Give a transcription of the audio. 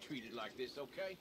treated like this, okay?